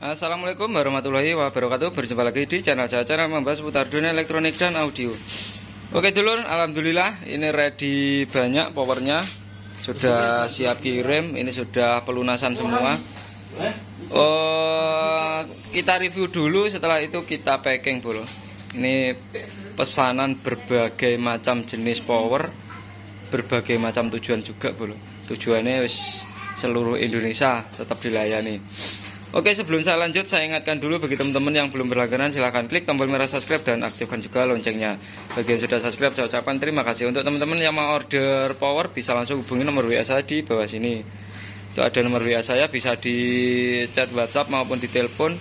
Assalamualaikum warahmatullahi wabarakatuh. Berjumpa lagi di channel saya Channel membahas seputar dunia elektronik dan audio. Oke dulur, Alhamdulillah Ini ready banyak powernya. Sudah siap kirim Ini sudah pelunasan semua. Oh, Kita review dulu Setelah itu kita packing bro Ini pesanan berbagai macam jenis power Berbagai macam tujuan juga bro Tujuannya seluruh Indonesia tetap dilayani Oke sebelum saya lanjut saya ingatkan dulu bagi teman-teman yang belum berlangganan silahkan klik tombol merah subscribe dan aktifkan juga loncengnya. Bagi yang sudah subscribe saya ucapkan terima kasih. Untuk teman-teman yang mau order power bisa langsung hubungi nomor WA saya di bawah sini. Itu ada nomor WA saya bisa di chat whatsapp maupun di telepon.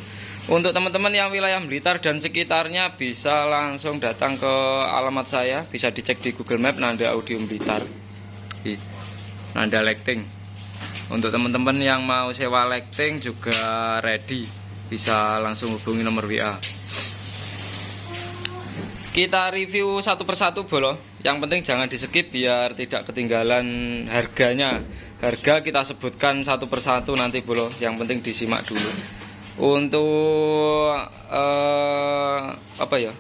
Untuk teman-teman yang wilayah Blitar dan sekitarnya bisa langsung datang ke alamat saya. Bisa dicek di Google Map Nanda Audio Blitar. Nanda Lighting untuk teman-teman yang mau sewa lighting juga ready bisa langsung hubungi nomor WA kita review satu persatu bolo yang penting jangan di skip biar tidak ketinggalan harganya harga kita sebutkan satu persatu nanti bolo yang penting disimak dulu untuk uh, apa ya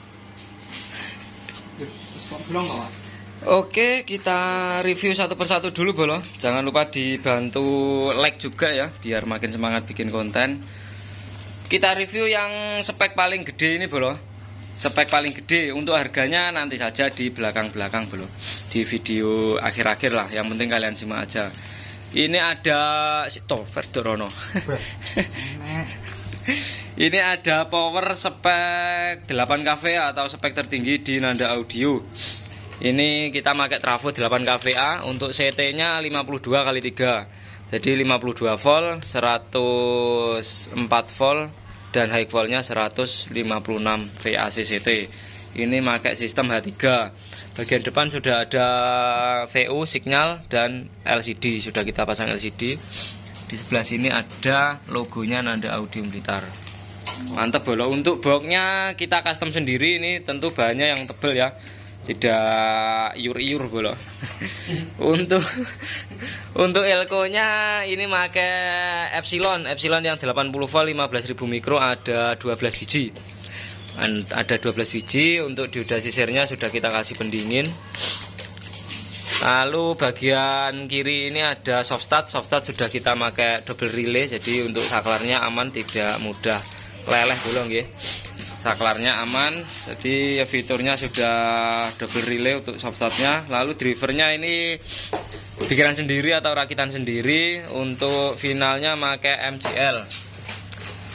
Oke, kita review satu persatu dulu, Bolo. Jangan lupa dibantu like juga ya, biar makin semangat bikin konten. Kita review yang spek paling gede ini, Bolo. Spek paling gede untuk harganya nanti saja di belakang-belakang, Bolo. Di video akhir-akhir lah, yang penting kalian simak aja. Ini ada Toh, Verdorono. Ini ada power spek 8 kV atau spek tertinggi di Nanda Audio. Ini kita pakai trafo 8 kVA untuk CT-nya 52 kali 3. Jadi 52 volt, 104 volt dan high voltnya 156 VAC CT. Ini pakai sistem H3. Bagian depan sudah ada VU signal dan LCD. Sudah kita pasang LCD. Di sebelah sini ada logonya Nanda Audio Blitar. Mantap bolo. Untuk boxnya kita custom sendiri ini tentu bahannya yang tebel ya tidak iur-iur bolo. untuk untuk elko nya ini pakai epsilon, epsilon yang 80 volt 15.000 mikro ada 12 biji. Ada 12 biji untuk dioda sisirnya sudah kita kasih pendingin. Lalu bagian kiri ini ada soft start, soft start sudah kita pakai double relay jadi untuk saklarnya aman tidak mudah leleh bolong ya saklarnya aman. Jadi fiturnya sudah double relay untuk startnya lalu drivernya ini pikiran sendiri atau rakitan sendiri. Untuk finalnya pakai MCL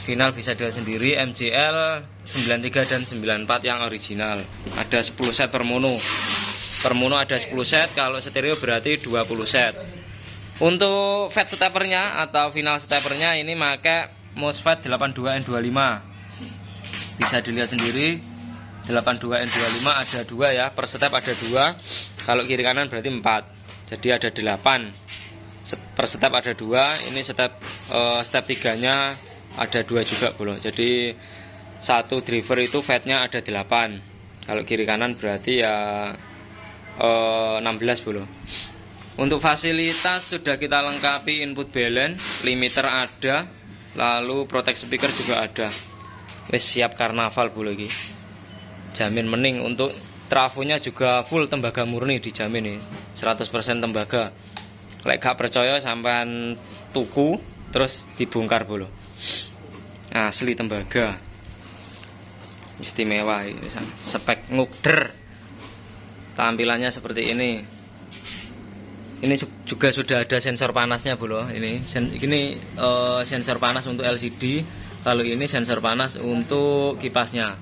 final bisa dilihat sendiri MCL 93 dan 94 yang original. Ada 10 set per mono. Per mono ada 10 set kalau stereo berarti 20 set. Untuk fat steppernya atau final steppernya ini pakai MOSFET 82N25 bisa dilihat sendiri 82N25 ada dua ya per step ada dua. Kalau kiri kanan berarti 4 jadi ada 8 per step ada dua ini step uh, step tiganya ada dua juga bro jadi satu driver itu fatnya ada 8 kalau kiri kanan berarti ya uh, 16 bro untuk fasilitas sudah kita lengkapi input balance limiter ada lalu protect speaker juga ada wis siap karnaval bu lagi jamin mening untuk trafonya juga full tembaga murni dijamin nih 100% tembaga. Lek gak percaya sampean tuku terus dibongkar bulu asli tembaga. Istimewa ini spek ngukder. Tampilannya seperti ini ini juga sudah ada sensor panasnya bro ini sen, ini uh, sensor panas untuk LCD kalau ini sensor panas untuk kipasnya.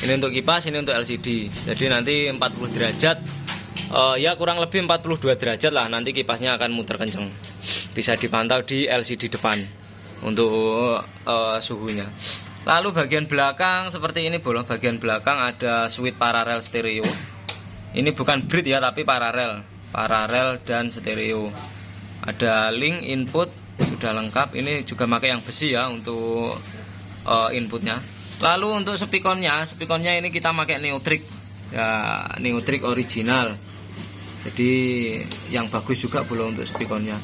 Ini untuk kipas ini untuk LCD jadi nanti 40 derajat uh, ya kurang lebih 42 derajat lah nanti kipasnya akan muter kenceng. Bisa dipantau di LCD depan untuk uh, suhunya. Lalu bagian belakang seperti ini bolong bagian belakang ada switch paralel stereo. Ini bukan bridge ya tapi paralel paralel dan stereo. Ada link input sudah lengkap. Ini juga pakai yang besi ya untuk uh, inputnya. Lalu untuk speakernya speakernya ini kita pakai neutrik ya neutrik original. Jadi yang bagus juga belum untuk speakernya.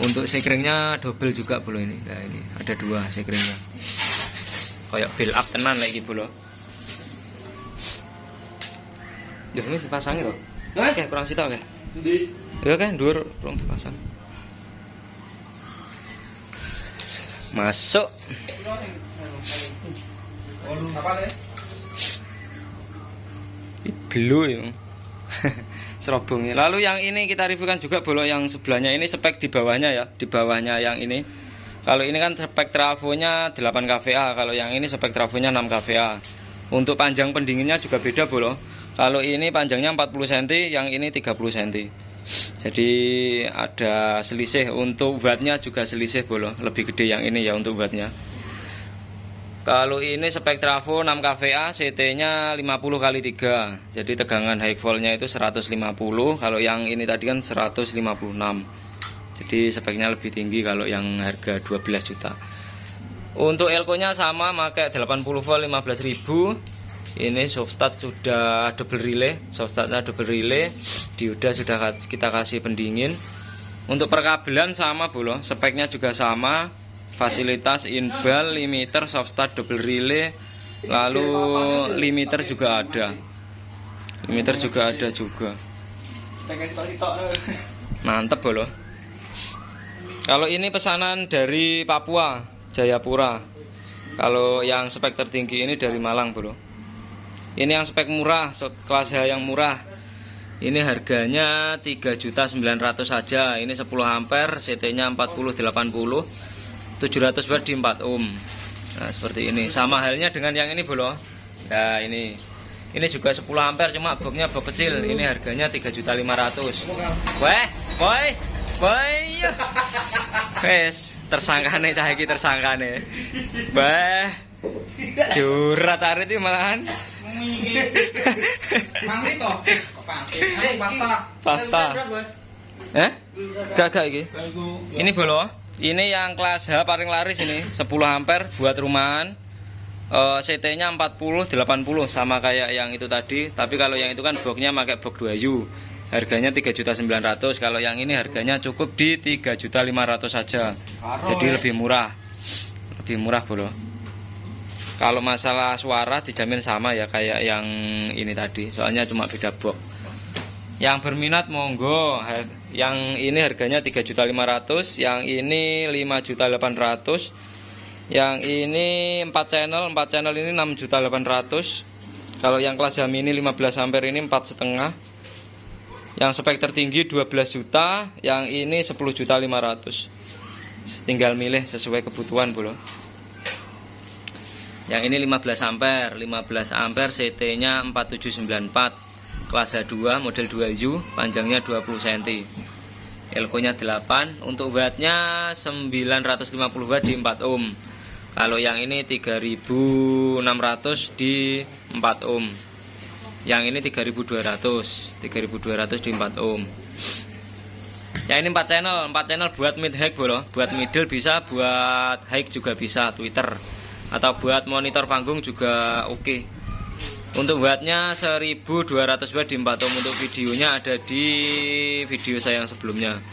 Untuk sekringnya double juga bro ini. Nah ini ada dua sekringnya kayak build up tenan lagi bro Ya ini dipasang Oke, kurang situ oke. Ya kan, dua belum dipasang. Masuk. Blue ya. Serobongnya. Lalu yang ini kita reviewkan juga bolok yang sebelahnya ini spek di bawahnya ya, di bawahnya yang ini. Kalau ini kan spek trafonya 8 kVA, kalau yang ini spek trafonya 6 kVA. Untuk panjang pendinginnya juga beda bolo. Kalau ini panjangnya 40 cm, yang ini 30 cm. Jadi ada selisih untuk wattnya juga selisih bolo, lebih gede yang ini ya untuk wattnya. Kalau ini spek trafo 6 kVA, CT-nya 50 kali 3. Jadi tegangan high volt-nya itu 150. Kalau yang ini tadi kan 156. Jadi speknya lebih tinggi kalau yang harga 12 juta. Untuk elko-nya sama pakai 80 volt 15.000. Ini softstart sudah double relay, soft-startnya double relay. Dioda sudah kita kasih pendingin. Untuk perkabelan sama bolo, speknya juga sama. Fasilitas inbal limiter soft start double relay. Lalu limiter juga ada. Limiter juga ada juga. Mantep bolo kalau ini pesanan dari Papua Jayapura. Kalau yang spek tertinggi ini dari Malang bro ini yang spek murah kelas H yang murah. Ini harganya 3.900 saja. Ini 10 ampere CT nya 4080 700 watt di 4 ohm. Nah seperti ini. Sama halnya dengan yang ini bro nah ini. Ini juga 10 ampere cuma boxnya box kecil. Ini harganya 3.500 weh boy boy wes tersangkane cah iki tersangkane. Bah jurat arit iki malahan pasta pasta eh gak gak iki ini bolo ini yang kelas H paling laris ini 10 ampere buat rumahan. Uh, CT-nya 40 80 sama kayak yang itu tadi. Tapi kalau yang itu kan boxnya pakai box 2U. Harganya 3.900. Kalau yang ini harganya cukup di 3.500 saja. Jadi lebih murah. Lebih murah, Bro. Kalau masalah suara dijamin sama ya kayak yang ini tadi. Soalnya cuma beda box. Yang berminat monggo. Yang ini harganya 3.500, yang ini 5.800. Yang ini 4 channel, 4 channel ini 6.800. Kalau yang kelas Mini 15 ampere ini 4 setengah. Yang spek tertinggi 12 juta, yang ini 10.500. Tinggal milih sesuai kebutuhan, Bro. Yang ini 15 ampere, 15 ampere CT-nya 4794 kelas H2 model 2U panjangnya 20 cm elko nya 8 untuk wattnya 950 watt di 4 ohm. Kalau yang ini 3600 di 4 ohm. Yang ini 3200 3200 di 4 ohm. Ya ini 4 channel 4 channel buat mid high bro. Buat middle bisa buat high juga bisa Twitter atau buat monitor panggung juga oke. Okay. Untuk wattnya 1200 watt di 4 ohm Untuk videonya ada di video saya yang sebelumnya.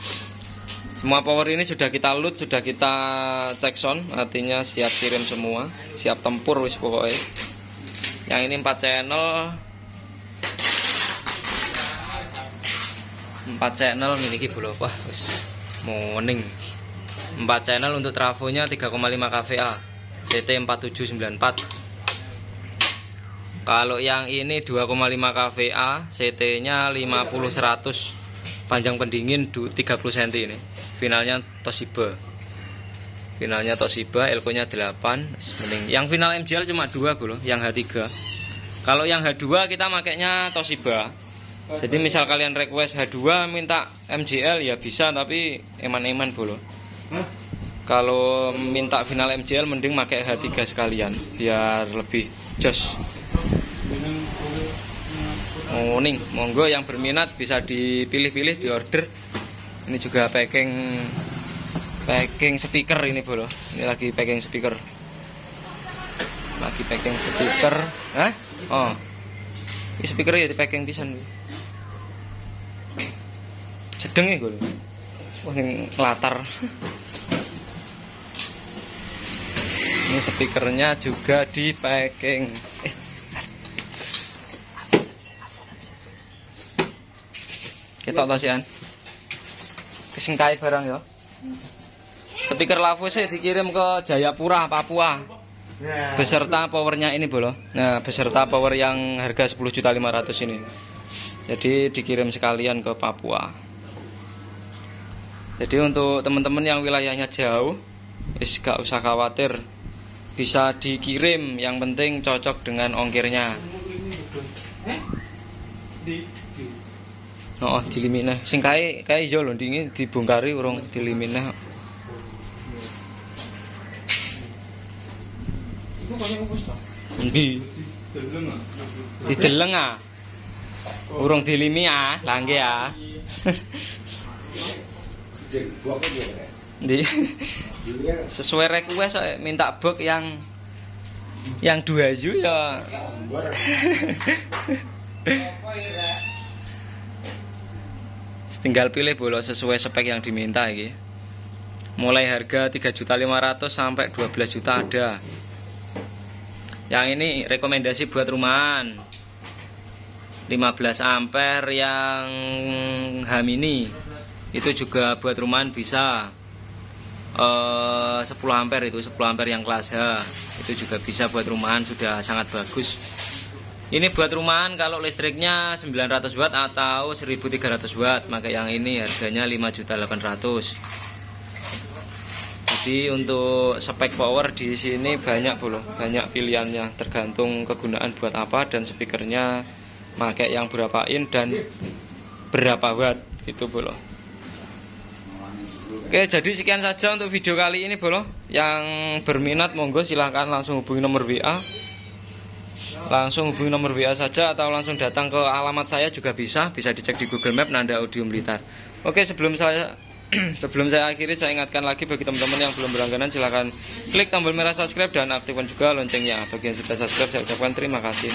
Semua power ini sudah kita load Sudah kita cek sound. Artinya siap kirim semua Siap tempur wis pokoknya Yang ini 4 channel. 4 channel miliki bulu wis. Morning 4 channel untuk trafonya 3,5 kVA CT 4794 kalau yang ini 2,5 kVA, CT-nya 50 100. Panjang pendingin 30 cm ini. Finalnya Toshiba. Finalnya Toshiba, elko-nya 8. Yang final MGL cuma 2, Bro, yang H3. Kalau yang H2 kita makainya Toshiba. Jadi misal kalian request H2 minta MGL ya bisa tapi eman-eman bro. Kalau minta final MGL mending pakai H3 sekalian biar lebih jos. Morning, monggo yang berminat bisa dipilih-pilih di order. Ini juga packing packing speaker ini bro. Ini lagi packing speaker. Lagi packing speaker. Hah? Oh. Ini speaker ya di packing pisan. Sedeng ya gue. Wah, latar. Ini speakernya juga di packing. Eh. Kita tahu sih. Kesingkai barang ya. Speaker Lavos dikirim ke Jayapura, Papua. Beserta powernya ini bolo. Nah, beserta power yang harga 10 juta 500 ini. Jadi dikirim sekalian ke Papua. Jadi untuk teman-teman yang wilayahnya jauh, is gak usah khawatir, bisa dikirim. Yang penting cocok dengan ongkirnya. Oh, dilimine. Sing kae kae yo lho dingin dibongkari urung dilimine. Endi? Dideleng ah. Urung dilimi ah, langge ah. Ndi? Sesuai request kok minta box yang yang dua ju ya. Tinggal pilih bola sesuai spek yang diminta iki. Mulai harga 3.500 sampai 12 juta ada. Yang ini rekomendasi buat rumahan. 15 ampere yang H mini itu juga buat rumahan bisa uh, 10 ampere itu 10 ampere yang kelas H. Itu juga bisa buat rumahan sudah sangat bagus. Ini buat rumahan kalau listriknya 900 watt atau 1300 watt. Maka yang ini harganya 5.800 jadi untuk spek power di sini banyak bro banyak pilihannya. Tergantung kegunaan buat apa dan speakernya. Pakai yang berapa in dan berapa watt itu bro Oke, jadi sekian saja untuk video kali ini, Bolo. Yang berminat, monggo silahkan langsung hubungi nomor WA. Langsung hubungi nomor WA saja atau langsung datang ke alamat saya juga bisa. Bisa dicek di Google Map Nanda Audio Blitar. Oke, sebelum saya sebelum saya akhiri, saya ingatkan lagi bagi teman-teman yang belum berlangganan, silahkan klik tombol merah subscribe dan aktifkan juga loncengnya. Bagi yang sudah subscribe, saya ucapkan terima kasih.